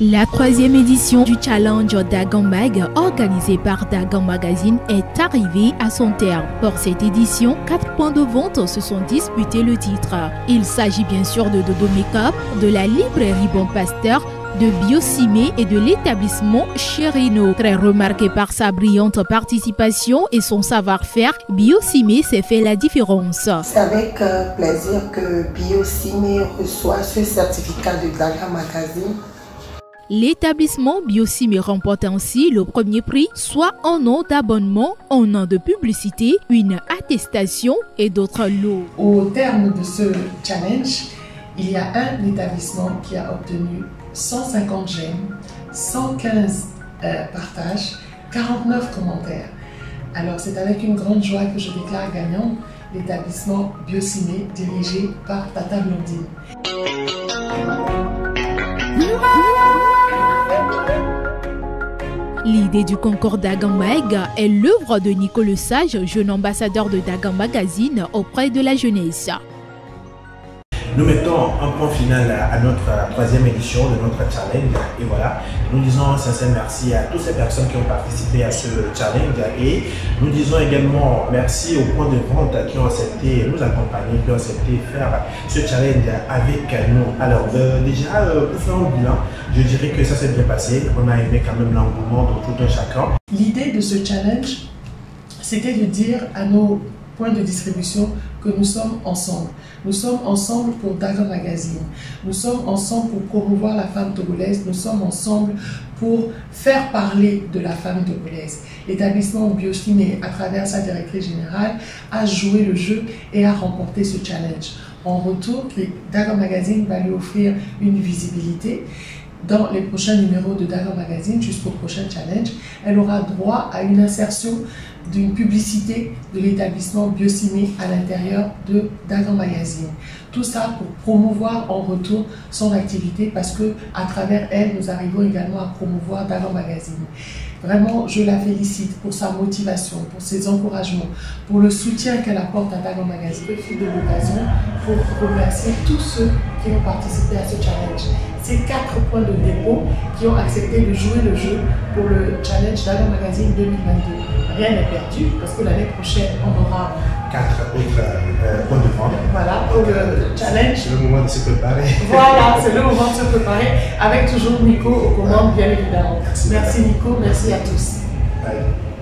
La troisième édition du challenge Dagambag, organisé par Dagan Magazine, est arrivée à son terme. Pour cette édition, quatre points de vente se sont disputés le titre. Il s'agit bien sûr de Dodo Makeup, de la librairie Bon Pasteur, de Biosimé et de l'établissement Cherino. Très remarqué par sa brillante participation et son savoir-faire, Biosimé s'est fait la différence. C'est avec euh, plaisir que Biosimé reçoit ce certificat de Dagan Magazine L'établissement Biosimé remporte ainsi le premier prix, soit un an d'abonnement, un an de publicité, une attestation et d'autres lots. Au terme de ce challenge, il y a un établissement qui a obtenu 150 j'aime, 115 euh, partages, 49 commentaires. Alors c'est avec une grande joie que je déclare gagnant l'établissement Biosimé dirigé par Tata Blondine. L'idée du concours Dagambag est l'œuvre de Nicolas Sage, jeune ambassadeur de Dagam Magazine auprès de la jeunesse. Nous mettons un point final à notre troisième édition de notre challenge. Et voilà, nous disons un sincère merci à toutes ces personnes qui ont participé à ce challenge. Et nous disons également merci aux points de vente qui ont accepté nous accompagner, qui ont accepté faire ce challenge avec nous. Alors, euh, déjà, euh, pour faire un bilan, je dirais que ça s'est bien passé. On a aimé quand même l'engouement de tout un chacun. L'idée de ce challenge, c'était de dire à nos point de distribution que nous sommes ensemble. Nous sommes ensemble pour Dagon Magazine. Nous sommes ensemble pour promouvoir la femme togolaise. Nous sommes ensemble pour faire parler de la femme togolaise. L'établissement Biochimie, à travers sa directrice générale, a joué le jeu et a remporté ce challenge. En retour, Dagon Magazine va lui offrir une visibilité dans les prochains numéros de Dagon Magazine jusqu'au prochain challenge, elle aura droit à une insertion d'une publicité de l'établissement Biosimé à l'intérieur de Dagon Magazine. Tout ça pour promouvoir en retour son activité parce que à travers elle, nous arrivons également à promouvoir Dagon Magazine. Vraiment, je la félicite pour sa motivation, pour ses encouragements, pour le soutien qu'elle apporte à Dagon Magazine. Je suis de l'occasion pour remercier tous ceux qui ont participé à ce challenge. Ces quatre points de dépôt qui ont accepté de jouer le jeu pour le challenge Dagon Magazine 2022. Rien n'est perdu parce que l'année prochaine, on aura quatre autres euh, points de vente. Voilà, pour le challenge. C'est le moment de se préparer. Voilà, c'est le moment de se préparer avec toujours Nico aux commandes, bien évidemment. Merci, Nico, merci à tous. Bye.